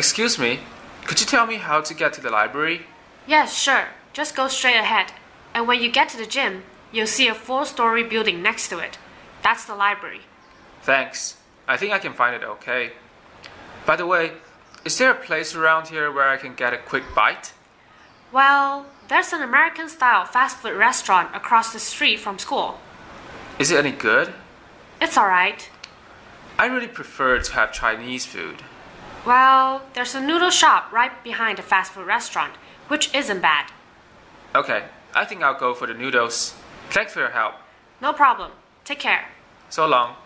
Excuse me, could you tell me how to get to the library? Yes, sure. Just go straight ahead. And when you get to the gym, you'll see a four story building next to it. That's the library. Thanks. I think I can find it okay. By the way, is there a place around here where I can get a quick bite? Well, there's an American style fast food restaurant across the street from school. Is it any good? It's alright. I really prefer to have Chinese food. Well, there's a noodle shop right behind the fast food restaurant, which isn't bad. Okay, I think I'll go for the noodles. Thanks for your help. No problem. Take care. So long.